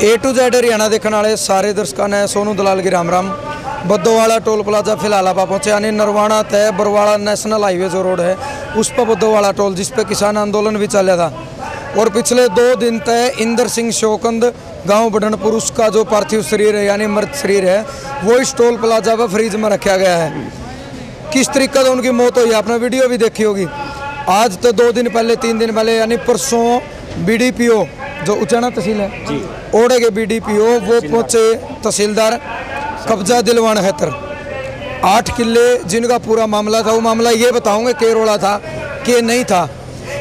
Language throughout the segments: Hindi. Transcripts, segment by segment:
ए टू जैड हरियाणा देखने वाले सारे दर्शकों ने सोनू ਦਲਾਲ ਕੀ राम ਰਾਮ। बद्दोवाड़ा टोल प्लाजा फ़िलहाल आपा पहुँचे यानी नरवाणा तय बरवाड़ा नेशनल हाईवे जो रोड है उस पर बद्दोवाड़ा टोल जिस पर किसान आंदोलन भी चला था और पिछले दो दिन तय इंद्र सिंह शोकंद गाँव बढनपुर उसका जो पार्थिव शरीर है यानी मृत शरीर है वो इस टोल प्लाजा पर फ्रिज में रखा गया है किस तरीके से उनकी मौत हुई आपने वीडियो भी देखी होगी आज तो दो दिन पहले तीन दिन पहले यानी परसों बी जो उचाना तहसील है ओढ़े के बी डी पी ओ वो पहुँचे तहसीलदार कब्जा दिलवान हैतर आठ किले जिनका पूरा मामला था वो मामला ये बताऊँगे के रोड़ा था के नहीं था।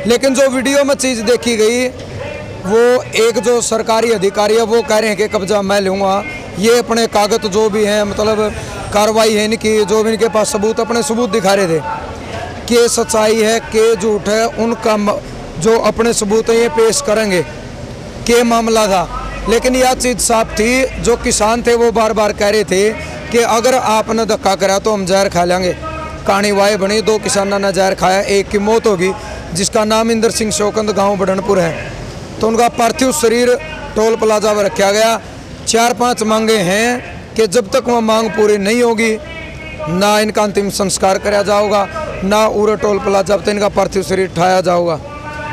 लेकिन जो वीडियो में चीज़ देखी गई वो एक जो सरकारी अधिकारी है वो कह रहे हैं कि कब्जा मैं लूँगा। ये अपने कागज़ जो भी हैं मतलब कार्रवाई है इनकी जो भी इनके पास सबूत अपने सबूत दिखा रहे थे के सच्चाई है के झूठ है उनका जो अपने सबूत हैं ये पेश करेंगे। के मामला था। लेकिन यह चीज़ साफ़ थी, जो किसान थे, वो बार बार कह रहे थे कि अगर आपने धक्का करा तो हम जहर खा लेंगे। कहानी वाए बनी, दो किसानों ने जहर खाया, एक की मौत होगी जिसका नाम इंदर सिंह शोकंद, गाँव बढ़नपुर है। तो उनका पार्थिव शरीर टोल प्लाजा पर रखा गया। चार पाँच मांगे हैं कि जब तक वह मांग पूरी नहीं होगी, ना इनका अंतिम संस्कार कराया जाओगा ना उरे टोल प्लाजा पर इनका पार्थिव शरीर ठाया जाओगा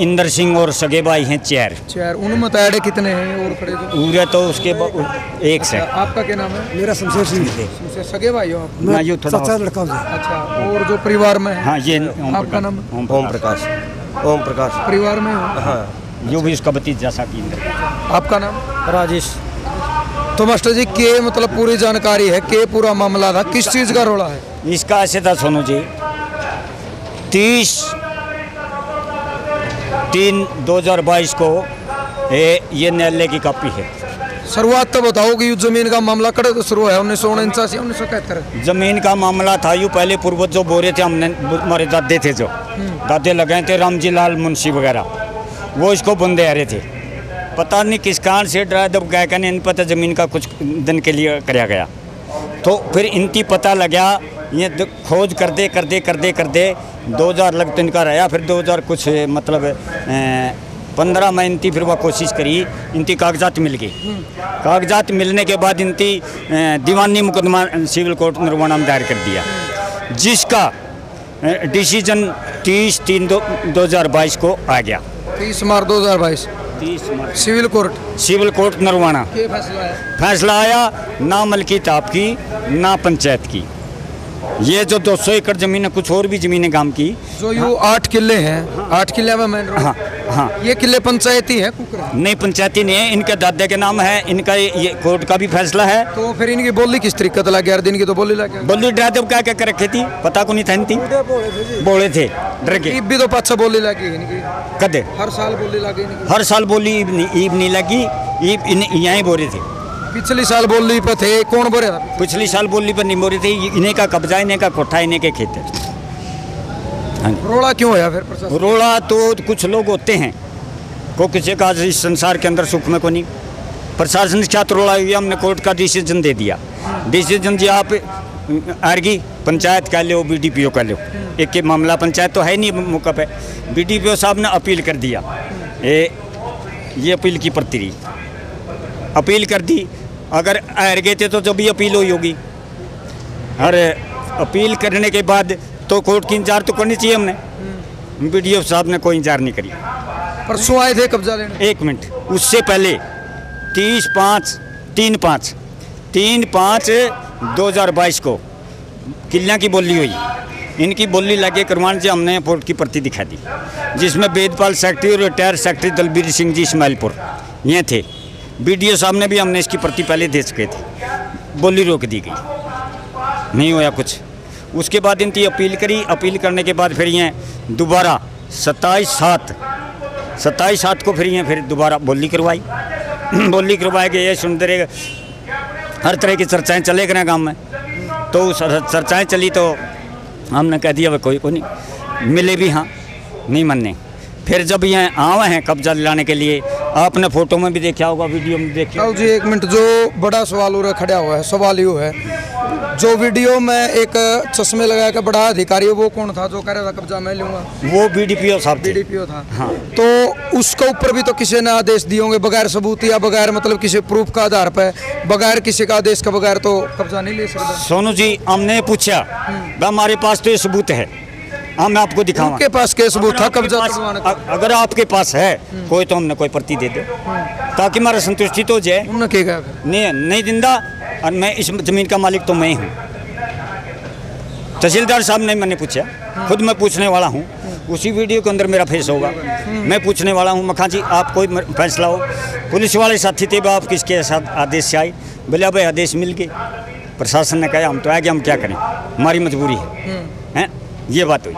इंदर सिंह और सगे भाई हैं चार चार उनमें तैयारे कितने हैं और खड़े जो पूरे तो उसके एक से। आपका क्या नाम है? मेरा शमशेर सिंह। सगे भाई हो आप? मैं यूँ थोड़ा लड़का हूँ अच्छा और जो परिवार में हाँ? ये आपका नाम? ओम प्रकाश। ओम प्रकाश। परिवार में हाँ? यो भी उसका भतीजा सा की इंदर आपका नाम? राजेश। तो मास्टर जी के मतलब पूरी जानकारी है के पूरा मामला था किस चीज़ का रोड़ा है? इसका ऐसे था सोनू जी तीस तीन 2022 को ये ये न्यायालय की कॉपी है। शुरुआत तो बताओ कि ज़मीन का मामला कड़े तो शुरू है उन्नीस सौ उनचासी उन्नीस सौ इकहत्तर। ज़मीन का मामला था यू पहले पूर्वज जो बोरे थे हमने हमारे दादे थे जो। दादे लगाए थे रामजी लाल मुंशी वगैरह। वो इसको बंदे आ रहे थे। पता नहीं किस कारण से डरा दब गया क्या नहीं पता ज़मीन का कुछ दिन के लिए कराया गया। तो फिर इनकी पता लगा ये द- खोज कर दे कर दे कर दे कर दे दो हज़ार लग तो इनका रहा फिर दो हज़ार कुछ मतलब पंद्रह में इनती फिर वह कोशिश करी इनकी कागजात मिल गई। कागजात मिलने के बाद इनकी अ, दीवानी मुकदमा सिविल कोर्ट निर्वाणा में दायर कर दिया। जिसका डिसीज़न तीस तीन दो दो हज़ार बाईस को आ गया। तीस मार्च दो हज़ार बाईस। तीस civil court? Civil court Narwana फैसला फैसला आया ना मलकीत आपकी ना पंचायत की। ये जो 200 एकड़ ज़मीन है कुछ और भी जमीनें गाँव की। जो यू आठ किले हैं आठ किले में मेन रोड हाँ हाँ। ये किले पंचायती है कुकरा? नहीं पंचायती नहीं है इनके दादे के नाम है इनका ये कोर्ट का भी फैसला है। तो फिर इनकी बोली किस तरीके से लगे? दिन की तो बोली लगे। बोली डरा जब क्या क्या कर रखी थी पता को नहीं था इनकी। बोले थे डर के। ईब भी तो पाछा बोली लगी इनकी। कदे? हर साल बोली लगी हर साल बोली ईब नहीं लगी ईब इन यहीं बोरे थे। पिछली साल बोली पर थे कौन बोरे था? पिछली साल बोली पर नहीं बोरे थे इन्हें का कब्जा इन्हें का कोठा इन्हें के खेत है। हाँ रोड़ा क्यों होया फिर रोड़ा तो कुछ लोग होते हैं को किसी का इस संसार के अंदर सुख में को नहीं। प्रशासन क्या तो रोड़ा हुई हमने कोर्ट का डिसीज़न दे दिया। डिसीज़न जी आप आरगी पंचायत का लो बी डी पी ओ का लो एक के मामला पंचायत तो है नहीं मौका पे। बी डी पी ओ साहब ने अपील कर दिया ये ये अपील की प्रति अपील कर दी अगर हार गए थे तो जब भी अपील हुई होगी। और अपील करने के बाद तो कोर्ट की इंतज़ार तो करनी चाहिए हमने। बी साहब ने कोई इंतज़ार नहीं करी। परसों आए थे कब्जा लेने। एक मिनट उससे पहले तीस पाँच तीन पाँच तीन पाँच दो हज़ार बाईस को किलियाँ की बोली हुई। इनकी बोली लगे करवाने से हमने पोर्ट की प्रति दिखा दी। जिसमें वेदपाल सेक्रेटरी और रिटायर सेक्रेटरी दलबीर सिंह जी इसमाइलपुर। ये थे। बी साहब ने भी हमने इसकी प्रति पहले दे चुके थे। बोली रोक दी गई। नहीं होया कुछ। उसके बाद इनकी अपील करी। अपील करने के बाद फिर ये दोबारा सत्ताईस सात सत्ताईस सात को फिर ये फिर दोबारा बोली करवाई। बोली करवाए गए ये सुनते रहे हर तरह की चर्चाएँ चले गए गाँव में। तो चर्चाएँ चली तो हमने कह दिया कोई को नहीं। मिले भी हाँ नहीं मनने। फिर जब यहाँ आवे हैं कब्जा दिलाने के लिए आपने फ़ोटो में भी देखा होगा वीडियो में देखा जी एक मिनट जो बड़ा सवाल हो रहा खड़ा हुआ है सवाल यो है। जो वीडियो में एक चश्मे लगाया के बड़ा अधिकारी वो कौन था जो कह रहा था कब्जा मैं लूँगा? वो बीडीपीओ साहब थे। बीडीपीओ था। हाँ। तो उसके ऊपर भी तो किसी ने आदेश दिए होंगे बगैर सबूत या बगैर मतलब किसी प्रूफ का आधार पर बगैर किसी का आदेश के बगैर तो कब्जा नहीं ले सकता। सोनू जी हमने पूछा हमारे पास तो ये सबूत है। हम आपको दिखावा उनके पास के सबूत था कब्जा अगर आपके पास है कोई तो हमने कोई प्रति दे दो। ताकि हमारा संतुष्टि तो हो जाए क्या? नहीं नहीं दिंदा और मैं इस ज़मीन का मालिक तो मैं ही। हूँ तहसीलदार साहब ने मैंने पूछा। खुद मैं पूछने वाला हूँ। उसी वीडियो के अंदर मेरा फेस होगा। मैं पूछने वाला हूँ मखा जी आप कोई फैसला हो? पुलिस वाले साथी थे आप किसके साथ आदेश से आए? बोले भाई आदेश मिल गए। प्रशासन ने कहा हम तो आए कि हम क्या करें? हमारी मजबूरी है हैं। ये बात हुई।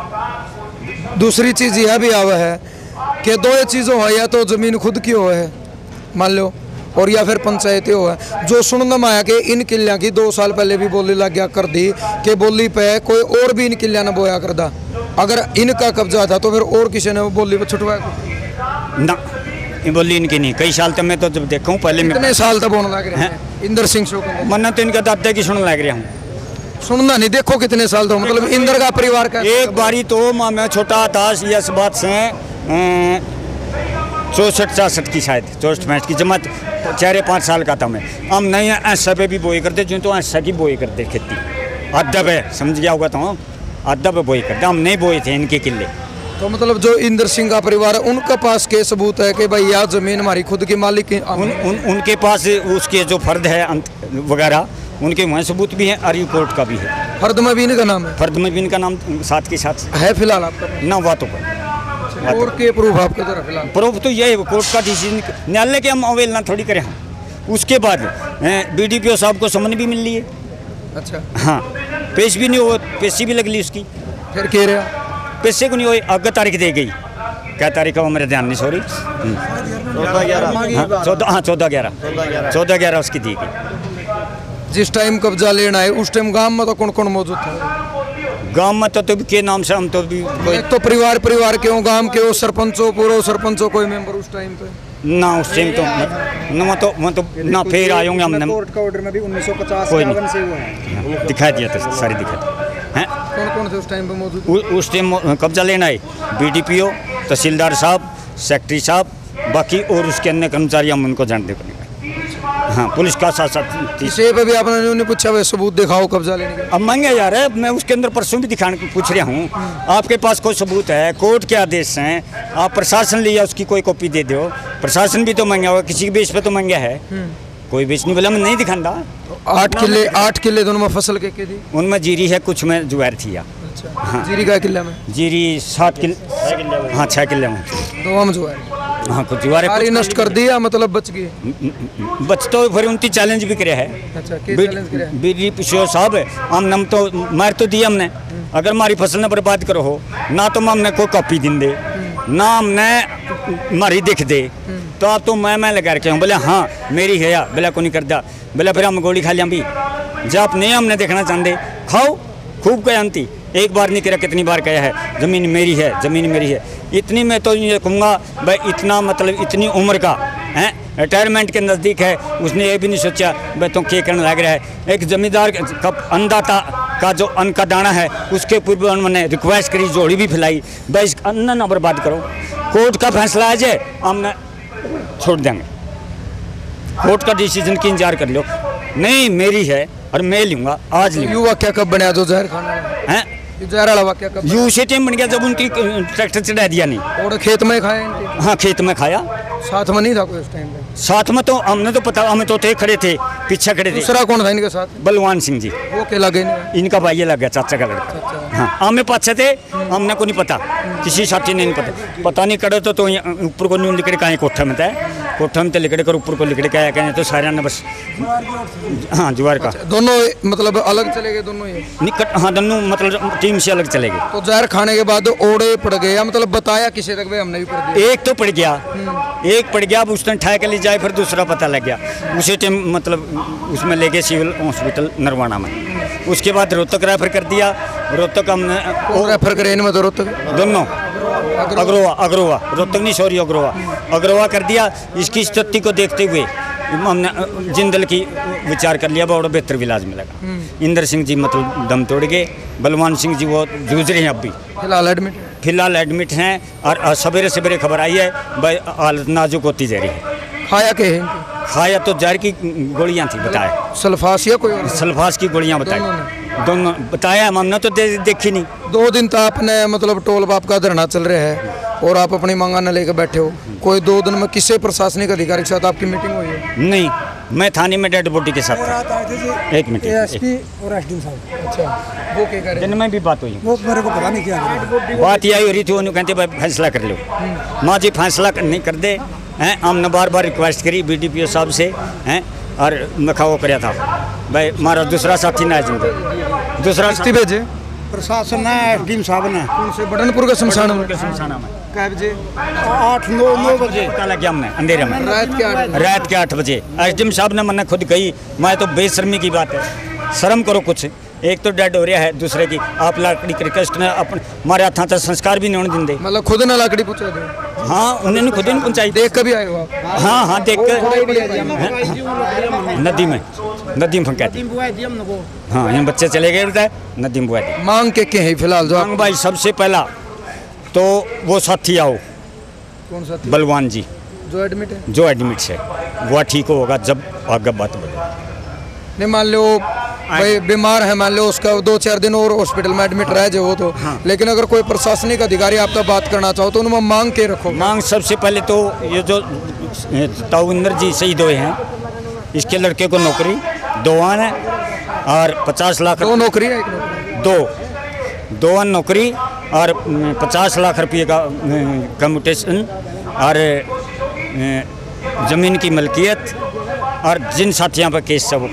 दूसरी चीज़ यह भी आवा है कि दो ये चीज़ों है या तो ज़मीन खुद की हो है मान लो और या फिर पंचायती हो है। जो सुनने में आया कि इन किलियाँ की दो साल पहले भी बोली लग गया कर दी कि बोली पे कोई और भी इन किलियाँ ने बोया कर दा। अगर इनका कब्जा था तो फिर और किसी ने वो बोली पे छुटवाया ना बोली इनकी नहीं। कई साल तक मैं तो जब देखा हूँ पहले मैं साल तक बोलने लग रहे हैं? इंदर सिंह मन्ना तो इनका दादा की सुन लग रहा हूँ। सुनना नहीं देखो कितने साल तो मतलब इंदर का परिवार का एक बारी तो माँ मैं छोटा था इस बात से चौसठ चौसठ की शायद चौसठ पैंसठ की जमात चार पाँच साल का था मैं। हम नहीं ऐसा पे भी बोई करते जो तो ऐसा की बोई करते खेती। अदब है समझ गया होगा तो हम अदब बोई करते हम नहीं बोए थे इनके किले। तो मतलब जो इंदर सिंह का परिवार है उनके पास के सबूत है कि भाई यह ज़मीन हमारी खुद की मालिक की उन, उन उनके पास उसके जो फर्द है वगैरह उनके वहाँ सबूत भी हैं और कोर्ट का भी है। फर्द में भी इनका नाम है? इनका नाम साथ के साथ। है फ़िलहाल आपका? ना बातों पर। और के प्रूफ आपके तरफ़ फ़िलहाल? प्रूफ तो ये है कोर्ट का डिसीज़न न्यायालय के हम अवेलना थोड़ी करें हम। उसके बाद बी डी पी ओ साहब को समन भी मिल ली है। अच्छा। हाँ पेश भी नहीं हो पेशी भी लग ली उसकी। फिर कह रहे? पैसे को नहीं हुई आगे तारीख दे गई। क्या तारीख है वो मेरे ध्यान नहीं सॉरी चौदह हाँ चौदह ग्यारह। चौदह ग्यारह उसकी दी गई। जिस टाइम कब्जा लेना है उस टाइम गाँव में तो कौन कौन मौजूद था? गाँव में तो, तो के नाम से हम तो भी कोई एक तो परिवार परिवार के हो गाँव के हो सरपंचो पूरो सरपंचो कोई मेंबर उस टाइम पे? ना उस टाइम तो न तो मैं तो ना फिर आए होंगे हमने। कोर्ट का ऑर्डर में भी 1950 कोई नहीं। से हुए हैं। दिखा दिया था सारी दिखा हैं? कौन कौन थे उस टाइम पे मौजूद उस टाइम कब्जा लेना है। बीडीपीओ तहसीलदार साहब सेक्रेटरी साहब बाकी और उसके अन्य कर्मचारी हम उनको जानते पड़ेगा हाँ पुलिस का साथ साथ इसे पे भी आपने उन्होंने पूछा सबूत दिखाओ कब्जा लेने के अब महँगे यार है मैं उसके अंदर परसों भी दिखाने को पूछ रहा हूँ। आपके पास कोई सबूत है? कोर्ट के आदेश हैं। आप प्रशासन लिया उसकी कोई कॉपी दे दो। प्रशासन भी तो महँगा होगा किसी के बेच पे तो महँगा है। कोई बेच नहीं बोला मैं नहीं दिखाता आठ किले आठ किले दोनों में फ़सल के के दी? उनमें जीरी है कुछ में जुआर थी या। अच्छा। जीरी का किला में? जीरी सात किल हाँ छः किले में। दो में जो है कुछ सारी नष्ट कर दिया मतलब बच गई बच तो फिर उनकी चैलेंज भी करे है। अच्छा के चैलेंज करे बीडी पिछो साहब हम नम तो मार तो दिया हमने। अगर हमारी फ़सल ने बर्बाद करो हो ना तो हमने कोई कॉपी दिन दे ना हमने हमारी दिख दे। तो आप तो मैं मैं लगा रखे हूँ बोले हाँ मेरी है या बोला को नहीं करता। बोला फिर हम गोली खा लिया भी जब नहीं हमने देखना चाहते खाओ। खूब कह अंती एक बार नहीं करा, कितनी बार कहा है? ज़मीन मेरी है, ज़मीन मेरी है। इतनी मैं तो ये कहूँगा, भाई इतना मतलब इतनी उम्र का, है? रिटायरमेंट के नज़दीक है, उसने ये भी नहीं सोचा, भाई तो क्या करने लग रहा है? एक जमींदार का अन्नदाता का जो अन्न का दाना है, उसके पूर्व उन्होंने रिक्वेस्ट करी, जोड़ी भी फैलाई। भाई इस अन्न ना बर्बाद करो। कोर्ट का फैसला आ जाए हमने छोड़ देंगे। कोर्ट का डिसीज़न की इंतज़ार कर लो। नहीं, मेरी है। और मैं लूँगा आज लूँगा। युवा क्या कब बनया जो जहर खाने हैं? ये जहर वाला वाक्य कब यू उसी टाइम बन गया जब उनकी ट्रैक्टर चढ़ा दिया नहीं और खेत में इनके? हाँ खेत में खाया। साथ में नहीं था कोई उस टाइम पे? साथ में तो हमने तो पता हमें तो थे खड़े थे पीछे खड़े थे। दूसरा कौन था इनके साथ? बलवान सिंह जी। वो गए नहीं इनका भाई लग गया चाचा का लड़का। हाँ हमें पाछे थे हमने को नहीं पता। किसी साथी ने नहीं पता। पता नहीं करे तो, तो ऊपर को नहीं लिखड़े कहीं कोठा में था। कोठा में तो लिखड़े कर ऊपर को लिखड़े क्या कहें तो सारे ने बस। हाँ जुआर का। अच्छा, दोनों मतलब अलग चले गए दोनों ही? निकट हाँ दोनों मतलब टीम से अलग चले गए। तो जहर खाने के बाद ओड़े पड़ गए या मतलब बताया किसी तक भाई हमने भी पढ़ दिया? एक तो पड़ गया। एक पड़ गया अब उसने ठा के ले जाए फिर दूसरा पता लग गया। उसी टाइम मतलब उसमें ले गए सिविल हॉस्पिटल नरवाना में। उसके बाद रोहतक रेफर कर दिया। रोहतक हमने रेफर करे इनमें तो रोहतक? दोनों। अग्रोवा अग्रोवा रोहतक नहीं सॉरी अग्रोवा। अग्रोवा कर दिया इसकी स्थिति को देखते हुए हमने जिंदल की विचार कर लिया बहुत बेहतर इलाज लगा। इंद्र सिंह जी मतलब दम तोड़ गए बलवान सिंह जी वो जूझ रहे हैं अब भी। फ़िलहाल एडमिट फ़िलहाल एडमिट हैं और सवेरे सवेरे खबर आई है भाई हालत नाजुक होती जा रही है। खाया के खाया तो जहर की गोलियाँ थी बताए सल्फास या कोई? सल्फास की गोलियाँ बताई। दोनों बताया हमने तो दे, देखी नहीं। दो दिन तो आपने मतलब टोल बाप का धरना चल रहा है और आप अपनी मांगा न लेकर बैठे हो। कोई दो दिन में किसी प्रशासनिक अधिकारी के साथ आपकी मीटिंग हुई है? नहीं मैं थाने में डेड बॉडी के साथ था। एक मिनट एएसपी और एसडीएम साहब। अच्छा वो क्या करे दिन में भी बात हुई। वो मेरे को पता नहीं क्या बात यही हो रही थी उन्होंने कहते भाई फैसला कर लो। माँ जी फैसला नहीं कर दे हैं। हमने बार बार रिक्वेस्ट करी बीडीपीओ साहब से हैं। और मखा वो कराया था। भाई हमारा दूसरा साथी ना ज़िंदा। दूसरा किस्ती भेजे? प्रशासन ने एसडीएम साहब ने। कौन से बटनपुर का शमशान में शमशाना में कै बजे? आठ नौ नौ बजे। पता लग गया हमने अंधेरे में। रात के आठ बजे। रात के आठ बजे। एसडीएम साहब ने मैंने खुद कही मैं तो बेशर्मी की बात है। शर्म करो कुछ। एक तो डेड हो रहा है दूसरे की। आप लाकड़ी की रिक्वेस्ट ने अपन हमारे हाथों संस्कार भी नहीं होने देंगे मतलब खुद ना लाकड़ी पूछा हाँ उन्होंने खुद ही नहीं पहुंचाई देख कर भी आए हो हाँ हाँ देख कर नदी में नदी में फंका हाँ यहाँ बच्चे चले गए बताए नदी में बुआ दी मांग के के है फ़िलहाल जो मांग भाई सबसे पहला तो वो साथी आओ। कौन सा बलवान जी। जो एडमिट है? जो एडमिट है वो ठीक होगा जब आगे बात बढ़े नहीं मान लो भाई बीमार है मान लो उसका दो चार दिन और हॉस्पिटल में एडमिट रह जाए वो तो लेकिन अगर कोई प्रशासनिक अधिकारी आपसे बात करना चाहो तो उनमें मांग के रखो। मांग सबसे पहले तो ये जो ताउंदर जी शहीद हुए हैं इसके लड़के को नौकरी दो आन है और पचास लाख दो नौकरी है दो। दो आन नौकरी और पचास लाख रुपये का कम्यूटेशन और ज़मीन की मलकियत और जिन साथियों पर केस सब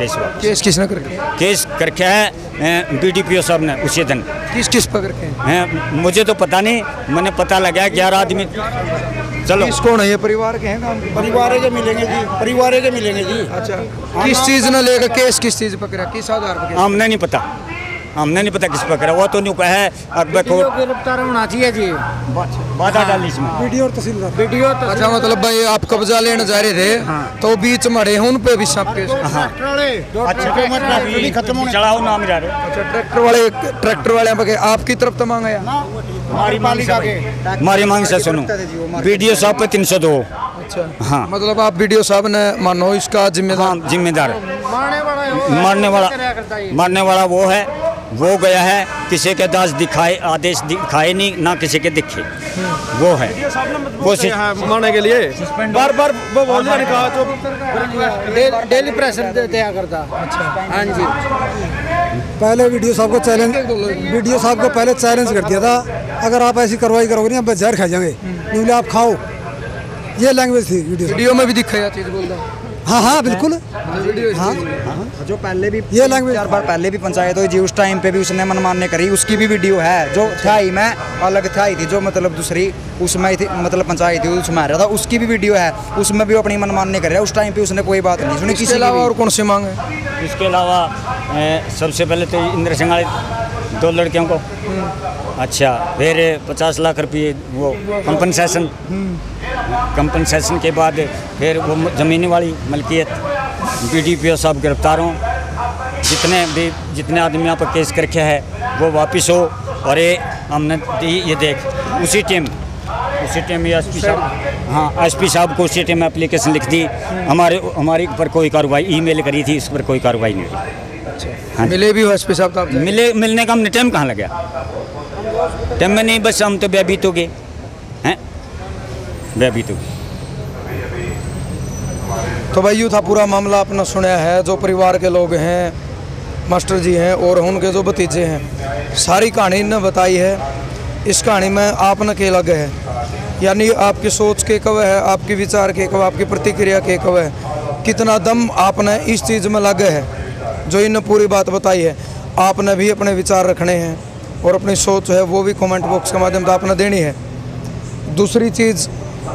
केस हुआ। केस किसने कर केस करके है बी डी पी ओ साहब ने उसी दिन। किस किस पर करके हैं? मुझे तो पता नहीं मैंने पता लगा ग्यारह आदमी। चलो। किस कौन है ये? परिवार के हैं काम परिवार के मिलेंगे जी परिवार के मिलेंगे जी। अच्छा। किस चीज़ ने लेकर केस किस चीज़ पर करा? किस आधार पर हमने नहीं पता। हमने नहीं पता किस पर करा वो तो नहीं कहा है। अकबर को गिरफ़्तार होना चाहिए जी। बाधा डाली इसमें। वीडियो और तहसीलदार वीडियो अच्छा मतलब भाई आप कब्जा लेने जा रहे थे तो बीच में अड़े हैं उन पे भी सब केस अच्छा खत्म होने चढ़ाओ नाम जा रहे। अच्छा ट्रैक्टर वाले ट्रैक्टर वाले आपकी तरफ़ तो मांगा या? हमारी मांग से हमारी मांग से सुनो। वीडियो साहब पे तीन सौ दो। अच्छा। हाँ। मतलब आप वीडियो साहब ने मानो इसका जिम्मेदार हाँ जिम्मेदार। मारने वाला मारने वाला वो है। वो गया है किसी के दास दिखाए आदेश दिखाए नहीं ना किसी के दिखे। वो है। वो सिर्फ़ मारने के लिए। बार बार वो बोल रहे कहा तो डेली प्रेशर दिया करता। अच्छा। हाँ जी। पहले वीडियो साहब को चैलेंज वीडियो साहब को पहले चैलेंज कर दिया था। अगर आप ऐसी कार्रवाई करोगे नहीं आप जहर खा जाएँगे। नहीं बोले आप खाओ। ये लैंग्वेज थी वीडियो। वीडियो में भी दिखाया चीज़ बोलता। हाँ हाँ बिल्कुल। हाँ। जो पहले भी ये लैंग्वेज चार बार पहले भी पंचायत हुई जी उस टाइम पे भी उसने मनमान्य करी उसकी भी वीडियो है जो था ही मैं अलग था ही थी जो मतलब दूसरी उसमें थी मतलब पंचायत थी उसमें आ रहा था उसकी भी वीडियो है उसमें भी वो अपनी मनमान्य कर रहा है उस टाइम पे उसने कोई बात नहीं सुनी इसके किसी अलावा और कौन सी मांग है? इसके अलावा सबसे पहले तो इंद्र सिंह दो लड़कियों को? अच्छा फिर पचास लाख रुपये वो कंपनसेशन कंपनसेशन के बाद फिर वो ज़मीन वाली मलकियत बी डी पी ओ साहब गिरफ़्तार हों। जितने भी, जितने आदमी यहाँ पर केस करके है, वो वापस हो। और ये हमने ये देख, उसी टाइम उसी टाइम एस पी साहब हाँ एस पी साहब को उसी टाइम एप्लीकेशन लिख दी। हमारे, हमारी पर कोई कार्रवाई ईमेल करी थी, इस पर कोई कार्रवाई नहीं हुई। हाँ मिले भी हो एसपी साहब तो मिले मिलने का हमने टाइम कहाँ लगा टाइम में नहीं बस हम तो व्यभीत हो गए हैं? व्यभीत हो गए तो भाई यूँ था पूरा मामला आपने सुना है जो परिवार के लोग हैं मास्टर जी हैं और उनके जो भतीजे हैं सारी कहानी इनने बताई है। इस कहानी में आपने के लग है। यानी आपकी सोच के कव है आपके विचार के कव आपकी प्रतिक्रिया के कव है कितना दम आपने इस चीज़ में लग है। जो इनने पूरी बात बताई है आपने भी अपने विचार रखने हैं और अपनी सोच है वो भी कमेंट बॉक्स के माध्यम से आपने देनी है। दूसरी चीज़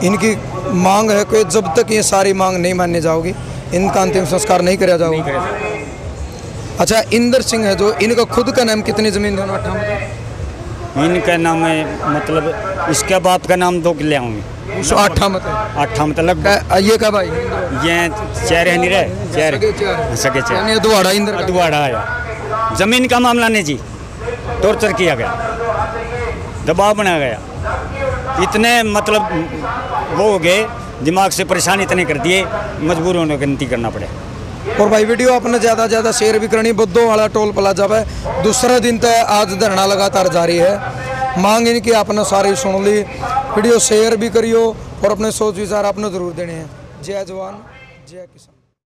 इनकी मांग है कि जब तक ये सारी मांग नहीं मानी जाओगी इनका अंतिम संस्कार नहीं कराया जाओगा। अच्छा इंदर सिंह है जो इनका खुद का नाम कितनी ज़मीन दोनों अट्ठा इनका नाम है मतलब इसके बाप का नाम दो किले होंगे सो आठा मत अट्ठा मतलब ये का भाई ये चेहरे नहीं रहे चेहरे। सगे चेहरे। यानी इंद्र का आया ज़मीन का मामला नहीं जी। टॉर्चर किया गया। दबाव बनाया गया। इतने मतलब वो हो गए दिमाग से परेशान इतने कर दिए मजबूर होने गिनती करना पड़े। और भाई वीडियो अपने ज़्यादा ज़्यादा शेयर भी करनी बुद्धो वाला टोल प्लाजा पे दूसरा दिन तो आज धरना लगातार जारी है। मांग इनकी आपने सारी सुन ली। वीडियो शेयर भी करियो और अपने सोच विचार आपने ज़रूर देने हैं। जय जवान, जय किसान।